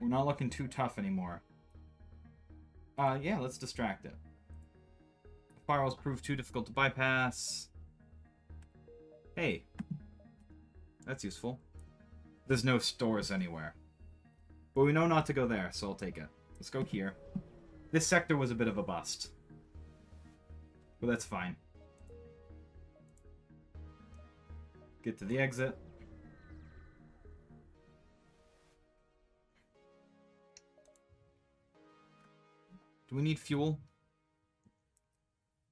We're not looking too tough anymore. Uh, yeah, let's distract it. Firewalls prove too difficult to bypass. Hey. That's useful. There's no stores anywhere. But we know not to go there, so I'll take it. Let's go here. This sector was a bit of a bust. But that's fine. Get to the exit. Do we need fuel?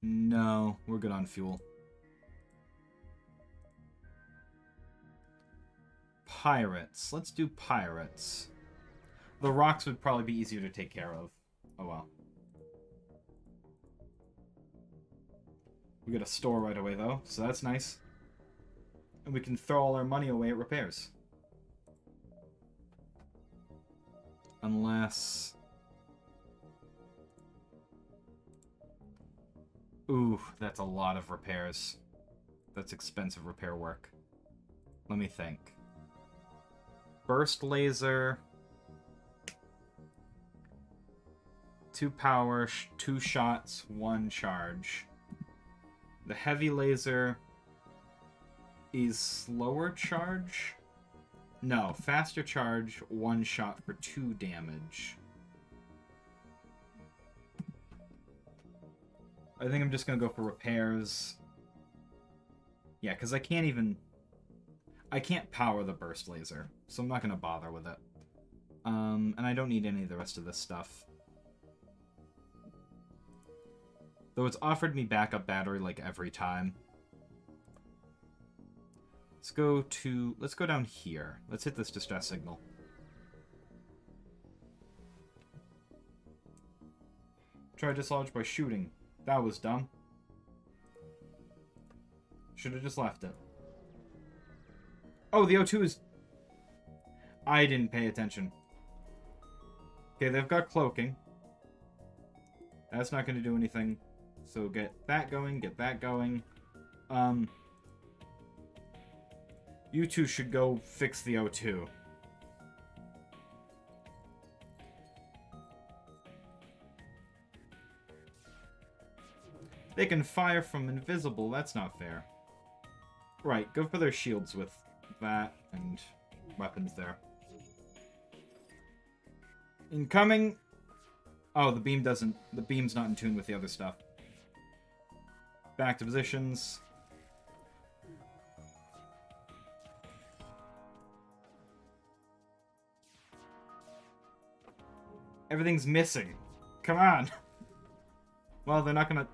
No, we're good on fuel. Pirates. Let's do pirates. The rocks would probably be easier to take care of. Oh well. We get a store right away though, so that's nice. And we can throw all our money away at repairs. Unless... Ooh, that's a lot of repairs. That's expensive repair work. Let me think. Burst laser. Two power, sh two shots, one charge. The heavy laser is slower charge? No, faster charge, one shot for two damage. I think I'm just gonna go for repairs. Yeah, because I can't even... I can't power the burst laser, so I'm not gonna bother with it. Um, and I don't need any of the rest of this stuff. Though it's offered me backup battery like every time. Let's go to... Let's go down here. Let's hit this distress signal. Try dislodge by shooting. That was dumb. Should have just left it. Oh, the O2 is... I didn't pay attention. Okay, they've got cloaking. That's not going to do anything. So get that going, get that going. Um, you two should go fix the O2. They can fire from invisible, that's not fair. Right, go for their shields with that and weapons there. Incoming! Oh, the beam doesn't... The beam's not in tune with the other stuff. Back to positions. Everything's missing. Come on. Well, they're not gonna...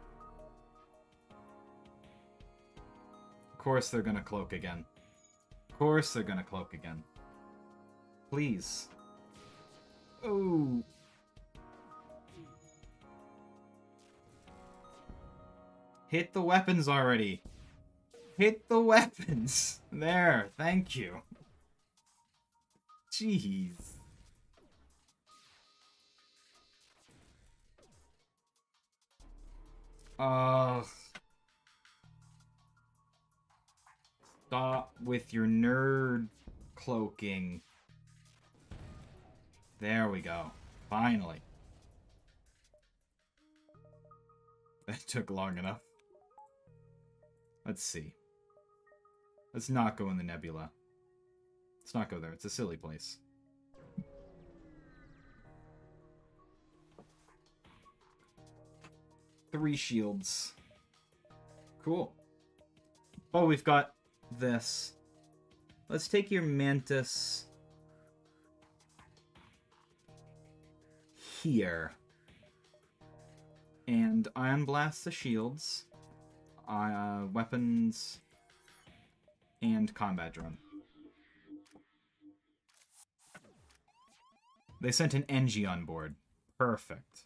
course they're gonna cloak again. Of course they're gonna cloak again. Please. Oh. Hit the weapons already. Hit the weapons. There, thank you. Jeez. Ugh. Stop with your nerd cloaking. There we go. Finally. That took long enough. Let's see. Let's not go in the nebula. Let's not go there. It's a silly place. Three shields. Cool. Oh, we've got this. Let's take your Mantis here. And Ion Blast the shields uh, weapons, and combat drone. They sent an Engi on board. Perfect.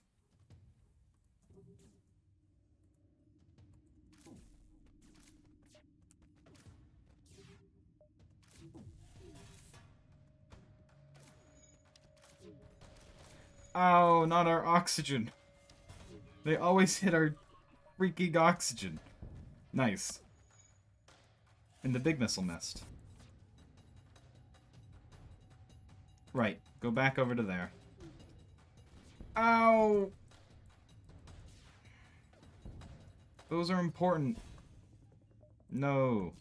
Oh, not our oxygen. They always hit our freaking oxygen. Nice. And the big missile missed. Right. Go back over to there. Ow! Those are important. No.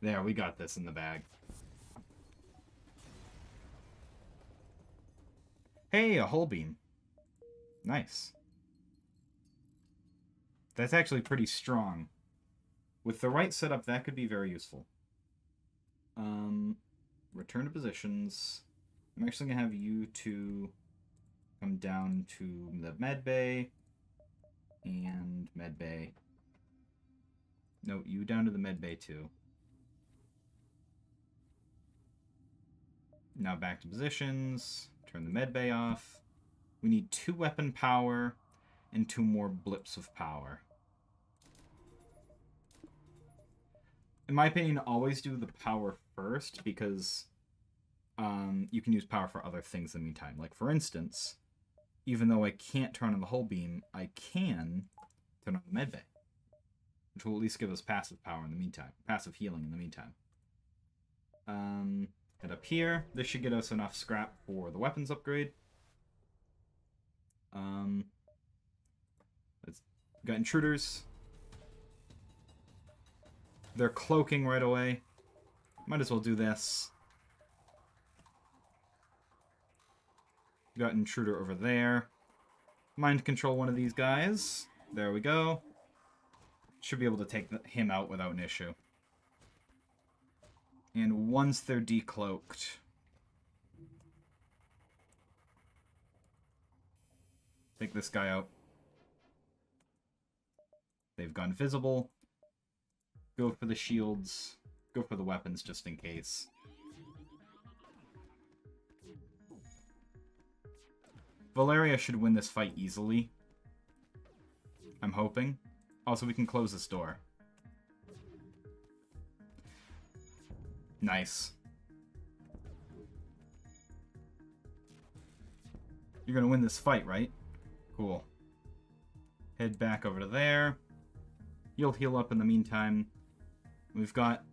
There, we got this in the bag. Hey, a hull beam. Nice. That's actually pretty strong. With the right setup, that could be very useful. Um, return to positions. I'm actually going to have you two come down to the med bay and med bay. No, you down to the med bay too. Now back to positions. Turn the med bay off. We need two weapon power and two more blips of power. In my opinion, always do the power first because um, you can use power for other things in the meantime. Like, for instance, even though I can't turn on the hull beam, I can turn on the med bay, which will at least give us passive power in the meantime, passive healing in the meantime. Um, head up here. This should get us enough scrap for the weapons upgrade. Um, let's got intruders. They're cloaking right away. Might as well do this. Got intruder over there. Mind control one of these guys. There we go. Should be able to take him out without an issue. And once they're decloaked... Take this guy out. They've gone visible. Go for the shields. Go for the weapons just in case. Valeria should win this fight easily. I'm hoping. Also, we can close this door. Nice. You're gonna win this fight, right? Cool. Head back over to there. You'll heal up in the meantime. We've got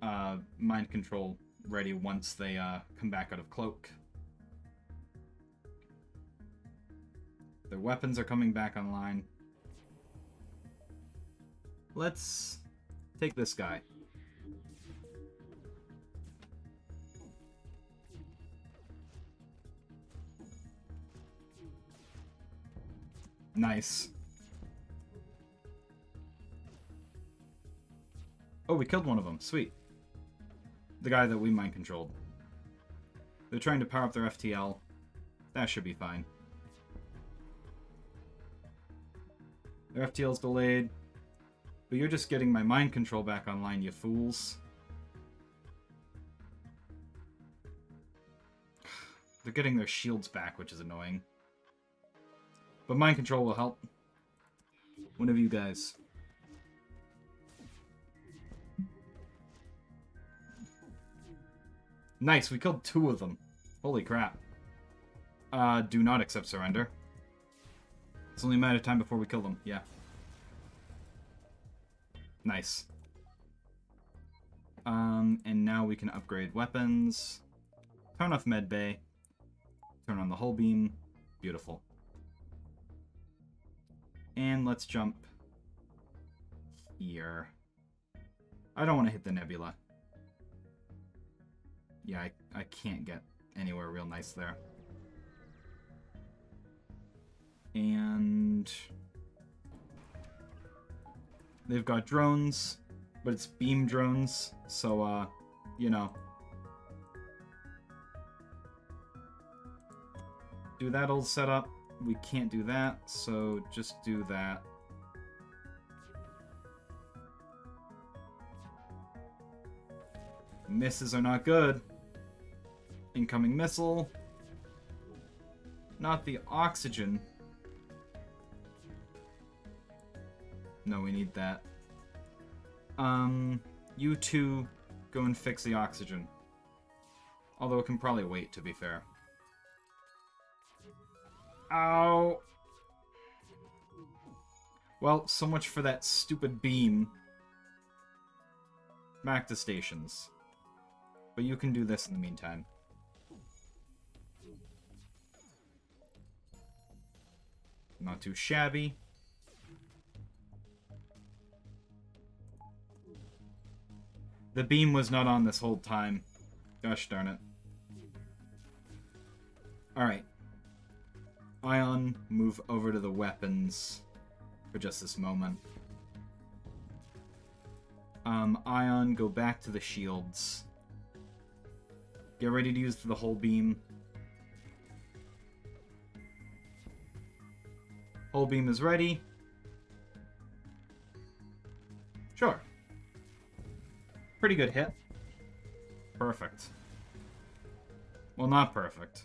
uh, mind control ready once they uh, come back out of cloak. Their weapons are coming back online. Let's take this guy. Nice. Oh, we killed one of them. Sweet. The guy that we mind controlled. They're trying to power up their FTL. That should be fine. Their FTL's delayed. But you're just getting my mind control back online, you fools. They're getting their shields back, which is annoying. But mind control will help. One of you guys. Nice, we killed two of them. Holy crap. Uh, do not accept surrender. It's only a matter of time before we kill them, yeah. Nice. Um, and now we can upgrade weapons. Turn off med bay. Turn on the hull beam. Beautiful. And let's jump here. I don't want to hit the nebula yeah, I, I can't get anywhere real nice there. And they've got drones, but it's beam drones, so, uh, you know. Do that old setup. We can't do that, so just do that. Misses are not good. Incoming missile. Not the oxygen. No, we need that. Um, you two go and fix the oxygen. Although it can probably wait, to be fair. Ow! Well, so much for that stupid beam. Back to stations. But you can do this in the meantime. Not too shabby. The beam was not on this whole time. Gosh darn it. Alright. Ion, move over to the weapons for just this moment. Um, Ion, go back to the shields. Get ready to use the hull beam. Hull beam is ready. Sure. Pretty good hit. Perfect. Well, not perfect.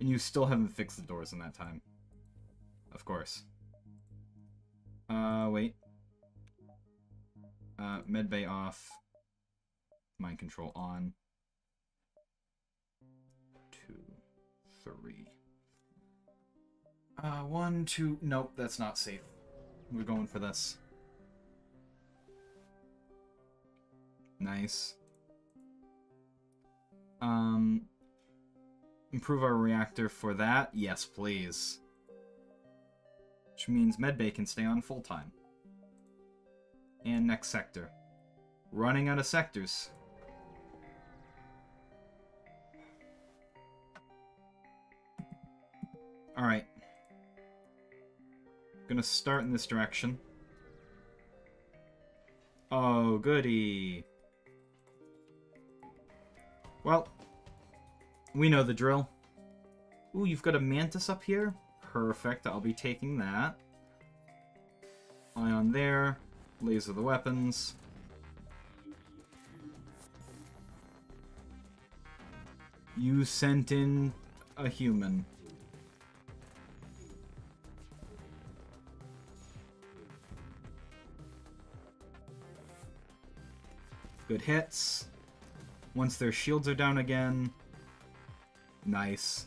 And you still haven't fixed the doors in that time. Of course. Uh, wait. Uh, medbay off. Mind control on. Two, three. Uh, one, two. Nope, that's not safe. We're going for this. Nice. Um, improve our reactor for that? Yes, please. Which means medbay can stay on full time. And next sector. Running out of sectors. Alright. Gonna start in this direction. Oh, goody. Well, we know the drill. Ooh, you've got a mantis up here? Perfect, I'll be taking that. Ion there. Laser the weapons. You sent in a human. Good hits. Once their shields are down again. Nice.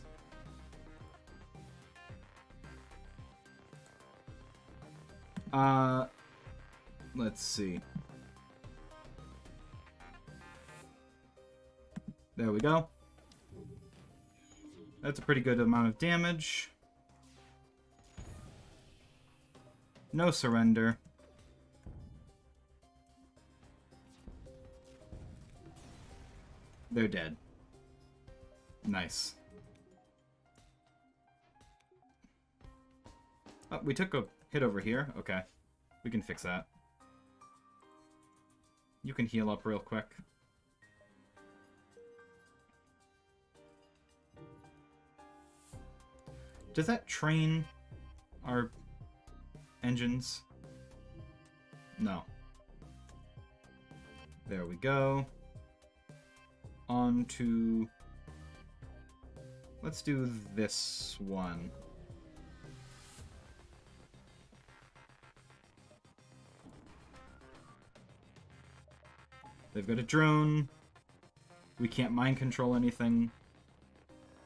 Uh, let's see. There we go. That's a pretty good amount of damage. No surrender. They're dead. Nice. Oh, we took a hit over here. Okay. We can fix that. You can heal up real quick. Does that train our engines? No. There we go on to... Let's do this one. They've got a drone. We can't mind control anything.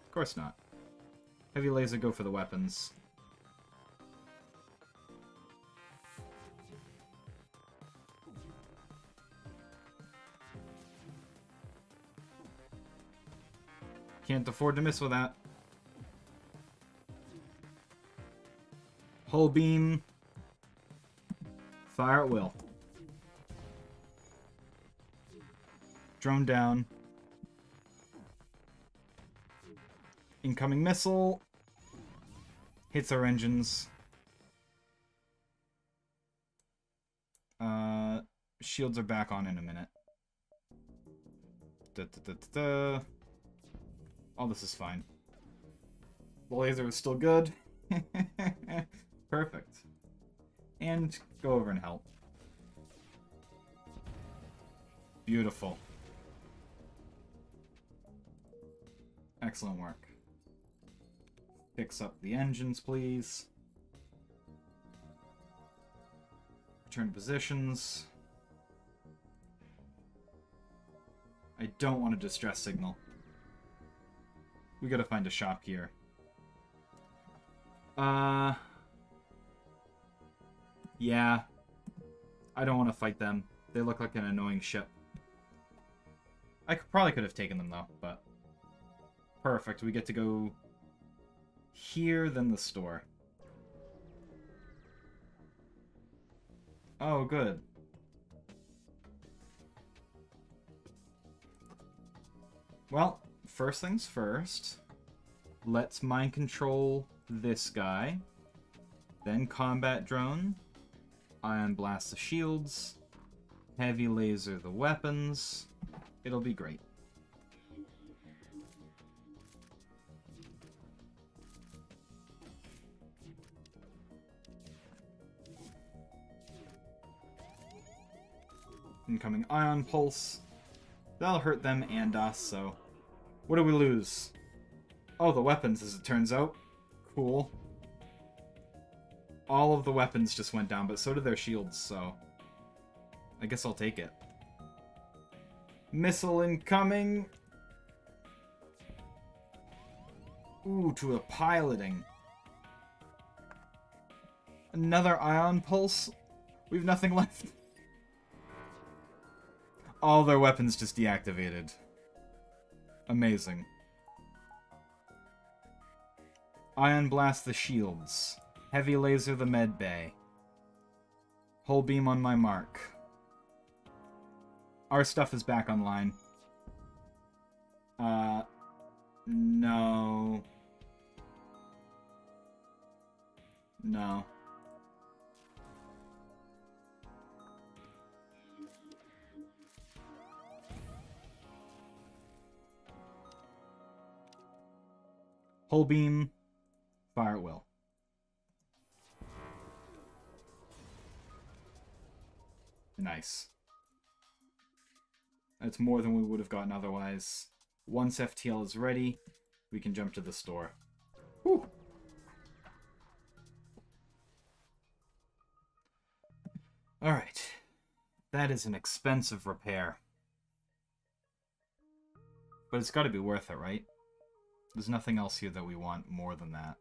Of course not. Heavy laser, go for the weapons. Can't afford to miss with that. Hull beam. Fire at will. Drone down. Incoming missile. Hits our engines. Uh, shields are back on in a minute. Da, da, da, all this is fine. The laser is still good. Perfect. And go over and help. Beautiful. Excellent work. Fix up the engines, please. Return to positions. I don't want a distress signal. We gotta find a shop here. Uh... Yeah. I don't want to fight them. They look like an annoying ship. I could, probably could have taken them, though, but... Perfect. We get to go here, then the store. Oh, good. Well, first things first. Let's mind control this guy. Then combat drone. Ion blast the shields. Heavy laser the weapons. It'll be great. Incoming ion pulse. That'll hurt them and us, so... What do we lose? Oh, the weapons, as it turns out. Cool. All of the weapons just went down, but so did their shields, so... I guess I'll take it. Missile incoming! Ooh, to a piloting. Another ion pulse? We've nothing left. All their weapons just deactivated. Amazing. Ion blast the shields. Heavy laser the med bay. Hull beam on my mark. Our stuff is back online. Uh, no. No. Hull beam, fire at will. Nice. That's more than we would have gotten otherwise. Once FTL is ready, we can jump to the store. Whew. Alright. That is an expensive repair. But it's got to be worth it, right? There's nothing else here that we want more than that.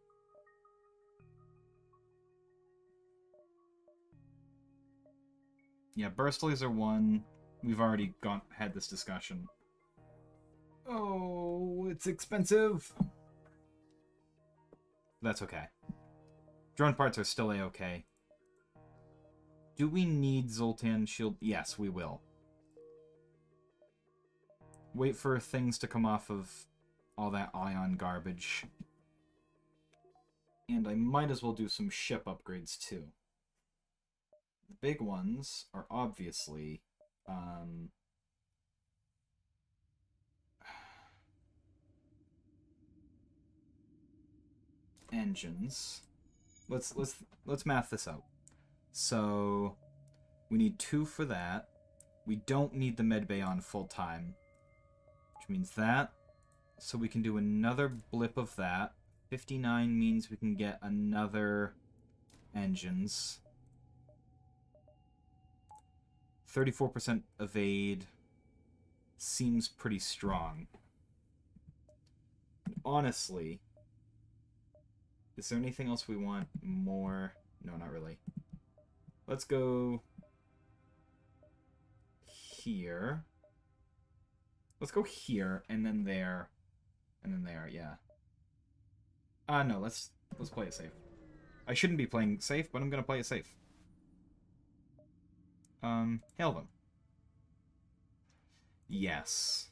Yeah, burst laser one. We've already gone had this discussion. Oh, it's expensive. That's okay. Drone parts are still a-okay. Do we need Zoltan shield? Yes, we will. Wait for things to come off of all that ion garbage. And I might as well do some ship upgrades too. The big ones are obviously um, engines. Let's let's let's math this out. So we need two for that. We don't need the medbay on full time, which means that. So we can do another blip of that. 59 means we can get another engines. 34% evade seems pretty strong. Honestly, is there anything else we want more? No, not really. Let's go here. Let's go here, and then there, and then they are, yeah. Uh, no, let's, let's play it safe. I shouldn't be playing safe, but I'm gonna play it safe. Um, hail them. Yes.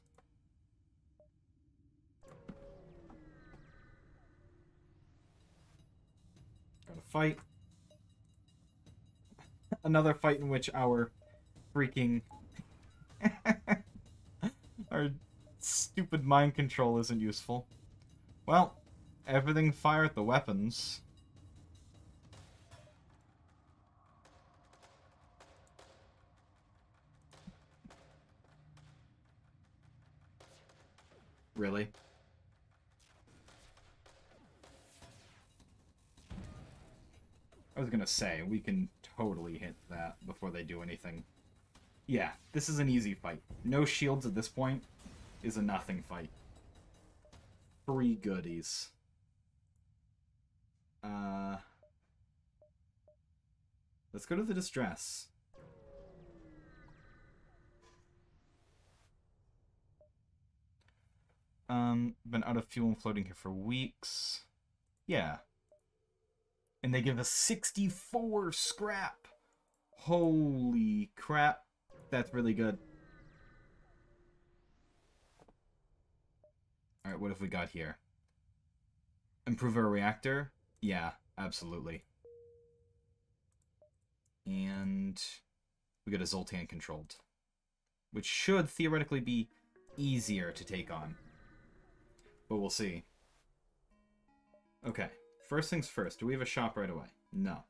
Gotta fight. Another fight in which our freaking... our stupid mind control isn't useful. Well, everything fire at the weapons. Really? I was gonna say, we can totally hit that before they do anything. Yeah, this is an easy fight. No shields at this point is a nothing fight. Free goodies. Uh... Let's go to the distress. Um, been out of fuel and floating here for weeks. Yeah. And they give us 64 scrap. Holy crap. That's really good. Alright, what have we got here? Improve our reactor? Yeah, absolutely. And we got a Zoltan controlled. Which should theoretically be easier to take on. But we'll see. Okay, first things first. Do we have a shop right away? No.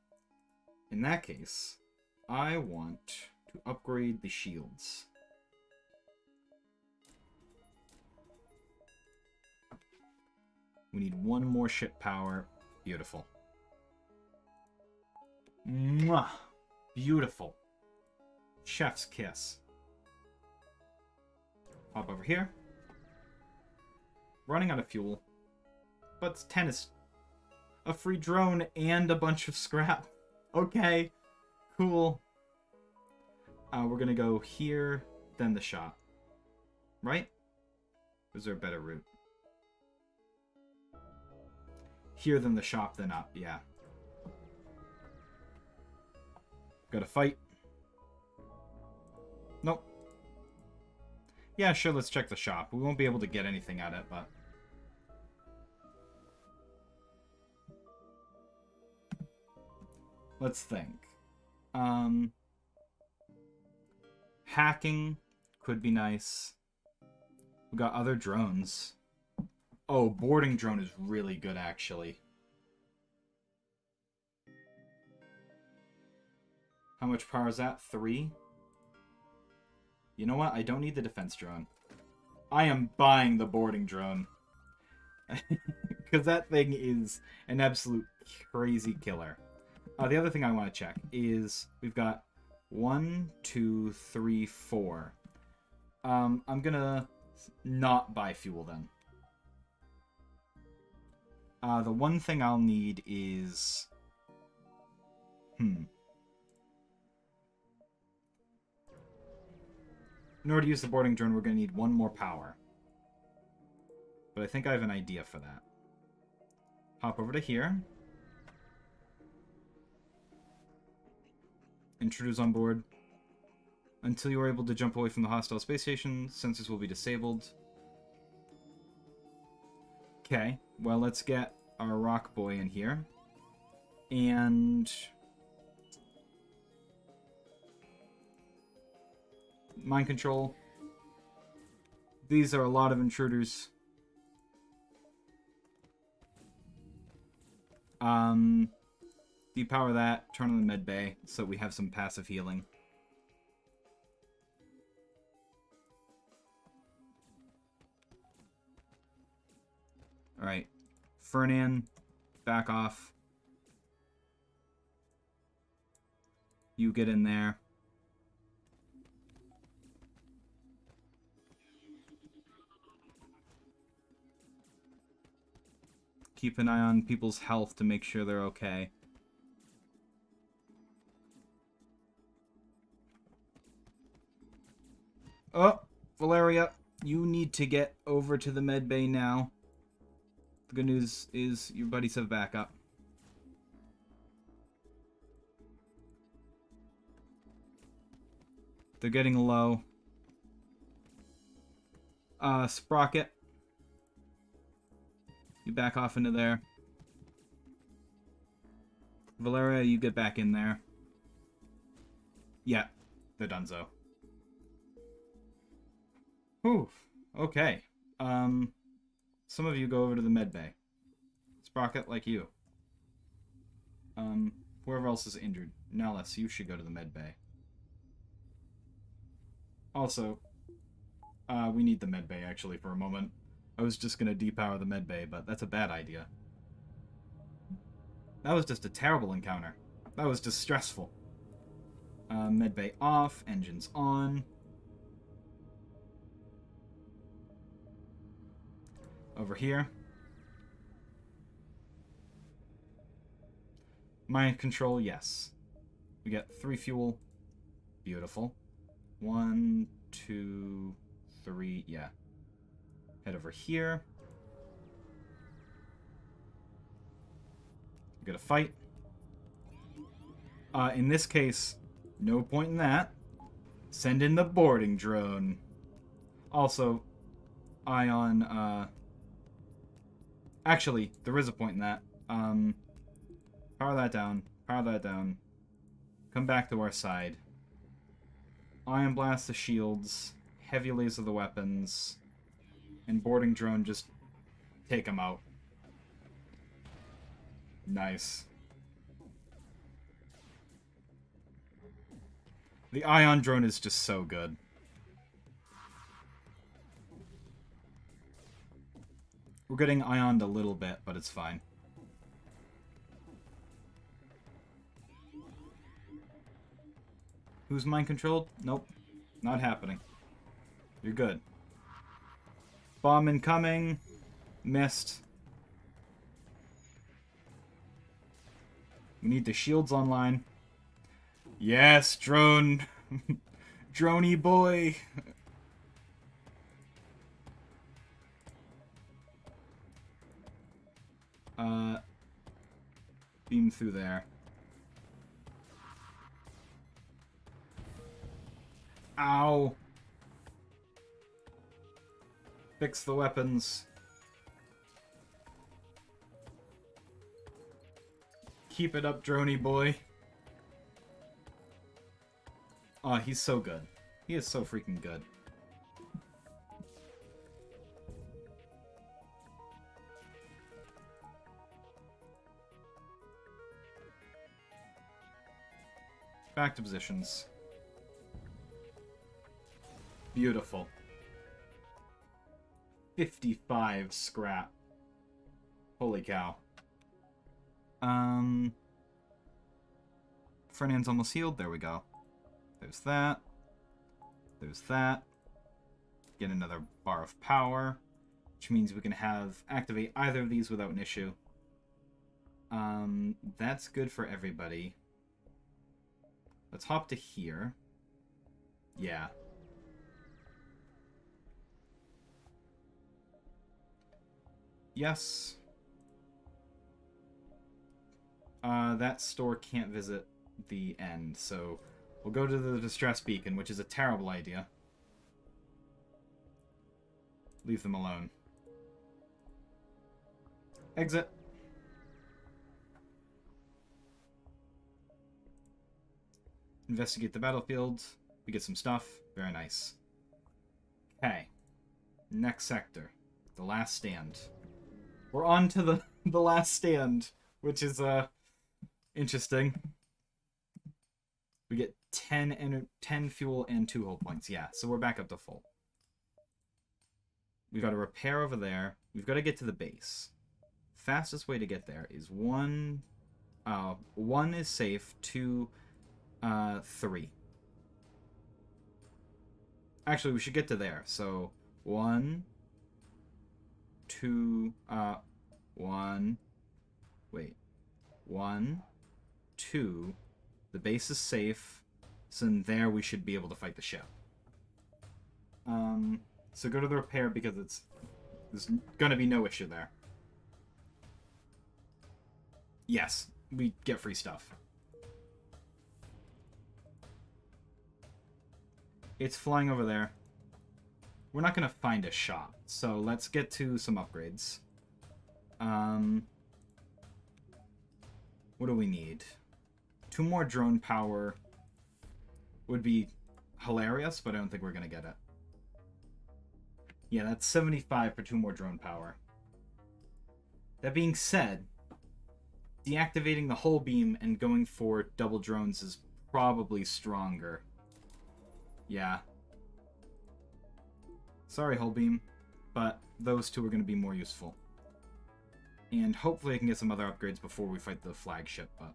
In that case, I want to upgrade the shields. We need one more ship power. Beautiful. Mwah! Beautiful. Chef's kiss. Hop over here. Running out of fuel. But tennis. a free drone and a bunch of scrap. Okay. Cool. Uh, we're gonna go here, then the shop. Right? Is there a better route? Here, then the shop, then up, yeah. Gotta fight. Nope. Yeah, sure, let's check the shop. We won't be able to get anything at it, but... Let's think. Um... Hacking could be nice. We got other drones. Oh, boarding drone is really good, actually. How much power is that? Three? You know what? I don't need the defense drone. I am buying the boarding drone. Because that thing is an absolute crazy killer. Uh, the other thing I want to check is we've got one, two, three, four. Um, I'm gonna not buy fuel then. Uh, the one thing I'll need is... Hmm. In order to use the boarding drone, we're going to need one more power. But I think I have an idea for that. Hop over to here. Intruders on board. Until you are able to jump away from the hostile space station, sensors will be disabled. Okay, well, let's get our rock boy in here. And... Mind control. These are a lot of intruders. Um, depower that, turn on the med bay, so we have some passive healing. Alright. Fernan, back off. You get in there. Keep an eye on people's health to make sure they're okay. Oh, Valeria, you need to get over to the med bay now. The good news is your buddies have backup. They're getting low. Uh, Sprocket. You back off into there. Valeria, you get back in there. Yeah, they're donezo. Whew. Okay. Um, some of you go over to the med bay. Sprocket, like you. Um, whoever else is injured. Nellis, you should go to the med bay. Also, uh, we need the med bay, actually, for a moment. I was just gonna depower the med bay, but that's a bad idea. That was just a terrible encounter. That was just stressful. Uh, med bay off, engines on. Over here. Mind control, yes. We get three fuel. Beautiful. One, two, three. Yeah. Head over here. We got a fight. Uh, in this case, no point in that. Send in the boarding drone. Also, Ion, uh... Actually, there is a point in that. Um, power that down. Power that down. Come back to our side. Ion blast the shields. Heavy laser the weapons. And boarding drone just take them out. Nice. The ion drone is just so good. We're getting ioned a little bit, but it's fine. Who's mind controlled? Nope. Not happening. You're good. Bomb incoming. Missed. We need the shields online. Yes, drone. Droney boy. Uh, beam through there. Ow. Fix the weapons. Keep it up, Droney boy. Oh, he's so good. He is so freaking good. Back to positions. Beautiful. 55 scrap. Holy cow. Um... Fernand's almost healed. There we go. There's that. There's that. Get another bar of power, which means we can have activate either of these without an issue. Um, that's good for everybody. Let's hop to here. Yeah. Yes. Uh, that store can't visit the end, so we'll go to the distress beacon, which is a terrible idea. Leave them alone. Exit. Investigate the battlefield. We get some stuff. Very nice. Okay. Next sector. The last stand. We're on to the, the last stand, which is, uh, interesting. We get 10 and 10 fuel and 2 hull points. Yeah, so we're back up to full. We've got a repair over there. We've got to get to the base. Fastest way to get there is one... Uh, one is safe, two uh, three. Actually, we should get to there. So, one, two, uh, one, wait, one, two, the base is safe, so in there we should be able to fight the ship. Um, so go to the repair because it's, there's gonna be no issue there. Yes, we get free stuff. It's flying over there. We're not going to find a shop, so let's get to some upgrades. Um, what do we need? Two more drone power would be hilarious, but I don't think we're going to get it. Yeah, that's 75 for two more drone power. That being said, deactivating the hull beam and going for double drones is probably stronger. Yeah. Sorry, Hullbeam, but those two are going to be more useful. And hopefully I can get some other upgrades before we fight the flagship, but...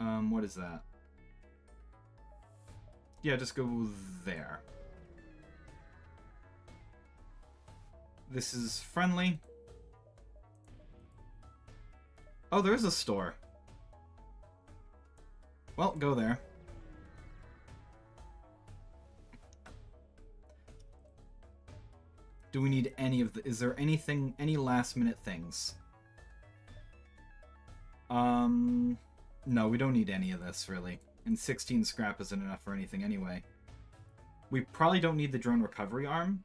Um, what is that? Yeah, just go there. This is friendly. Oh, there is a store. Well, go there. Do we need any of the... Is there anything... Any last-minute things? Um... No, we don't need any of this, really. And 16 scrap isn't enough for anything anyway. We probably don't need the drone recovery arm.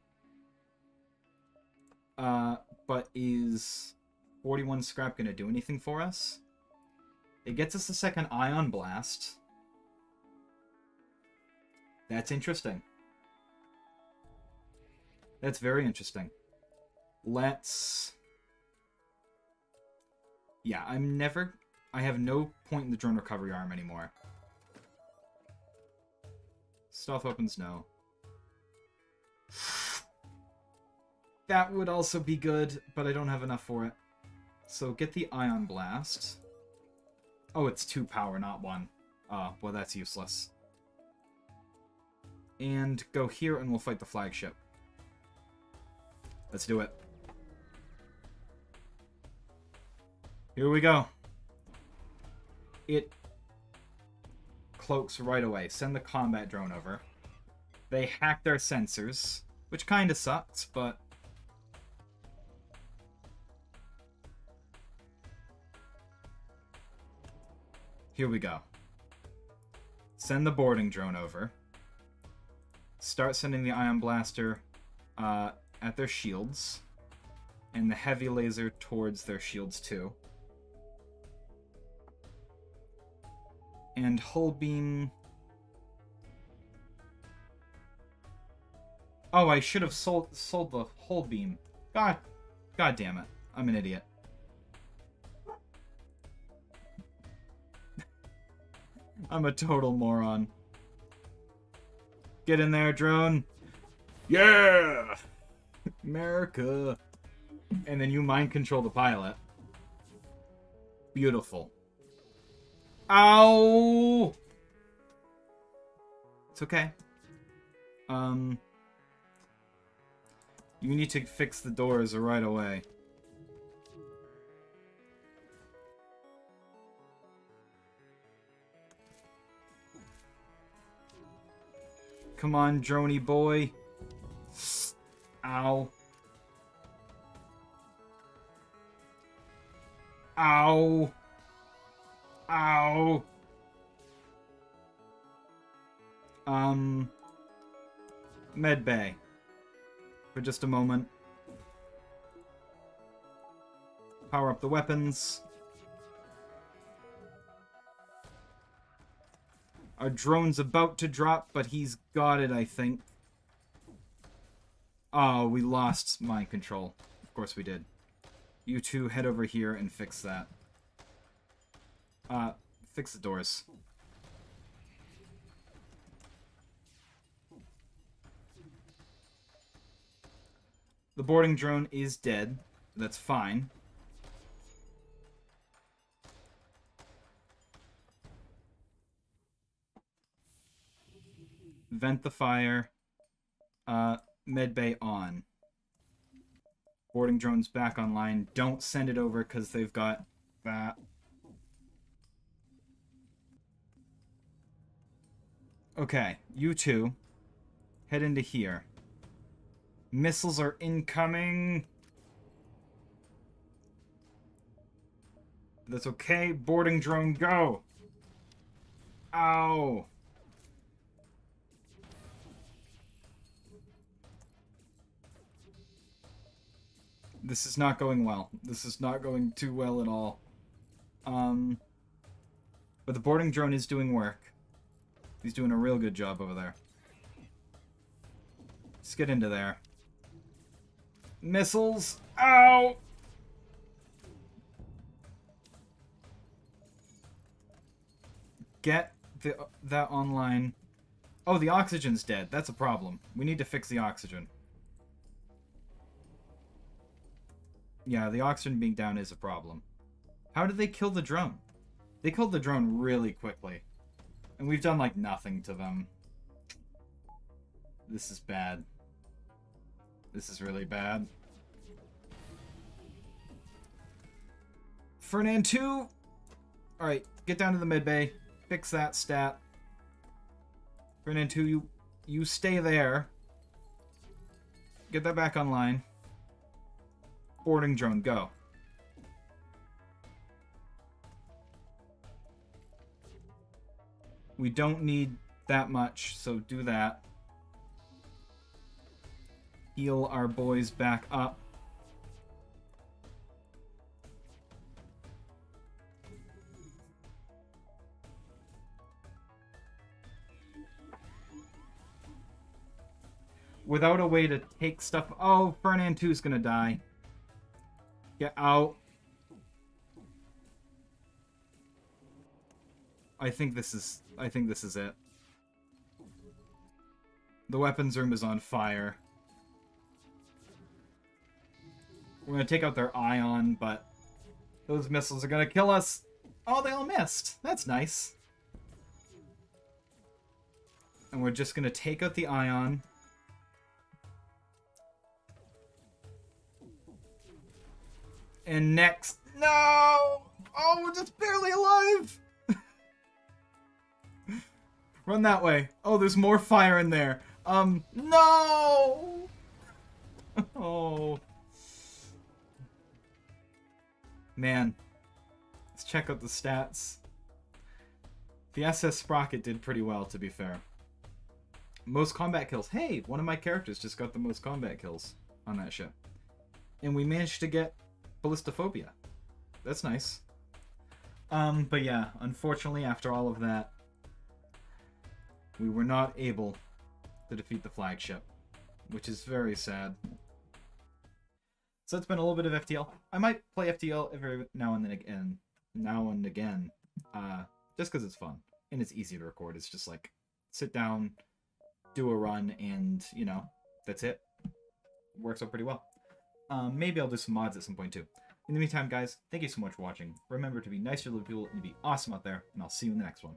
Uh, but is 41 scrap going to do anything for us? It gets us a second ion blast. That's interesting. That's very interesting. Let's... Yeah, I'm never... I have no point in the drone recovery arm anymore. Stealth weapons, no. That would also be good, but I don't have enough for it. So get the Ion Blast. Oh, it's two power, not one. Uh, well, that's useless. And go here and we'll fight the flagship. Let's do it. Here we go. It cloaks right away. Send the combat drone over. They hacked our sensors, which kind of sucks, but... Here we go. Send the boarding drone over. Start sending the ion blaster uh, at their shields. And the heavy laser towards their shields too. And hull beam Oh, I should have sold sold the hull beam. God, God damn it! I'm an idiot. I'm a total moron. Get in there, drone. Yeah, America. And then you mind control the pilot. Beautiful. Ow! It's okay. Um. You need to fix the doors right away. Come on, droney boy. Ow. Ow. Ow. Um. Medbay for just a moment. Power up the weapons. Our drone's about to drop, but he's got it, I think. Oh, we lost mind control. Of course we did. You two head over here and fix that. Uh, fix the doors. The boarding drone is dead. That's fine. Vent the fire. Uh, medbay on. Boarding drone's back online. Don't send it over because they've got that. Okay, you two head into here. Missiles are incoming. That's okay. Boarding drone, go. Ow. This is not going well. This is not going too well at all. Um, but the boarding drone is doing work. He's doing a real good job over there. Let's get into there. Missiles. Ow! Get the that online. Oh, the oxygen's dead. That's a problem. We need to fix the oxygen. Yeah, the oxygen being down is a problem. How did they kill the drone? They killed the drone really quickly. And we've done, like, nothing to them. This is bad. This is really bad. Fernand 2! Alright, get down to the medbay. Fix that stat. Ferdinand 2, you, you stay there. Get that back online. Boarding drone, go. We don't need that much, so do that. Heal our boys back up. Without a way to take stuff... Oh, Fernand 2's gonna die. Get out. I think this is... I think this is it. The weapons room is on fire. We're gonna take out their ion, but those missiles are gonna kill us. Oh, they all missed. That's nice. And we're just gonna take out the ion. And next... No! Oh, we're just barely alive! Run that way. Oh, there's more fire in there. Um, no! oh. Man. Let's check out the stats. The SS Sprocket did pretty well, to be fair. Most combat kills. Hey, one of my characters just got the most combat kills on that ship. And we managed to get Ballistophobia. That's nice. Um, but yeah, unfortunately, after all of that, we were not able to defeat the flagship, which is very sad. So it's been a little bit of FTL. I might play FTL every now and then again, now and again, uh, just because it's fun and it's easy to record. It's just like sit down, do a run, and you know that's it. Works out pretty well. Um, maybe I'll do some mods at some point too. In the meantime, guys, thank you so much for watching. Remember to be nice to other people and to be awesome out there, and I'll see you in the next one.